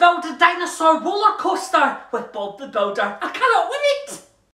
let's build a dinosaur roller coaster with Bob the Builder. I cannot wait!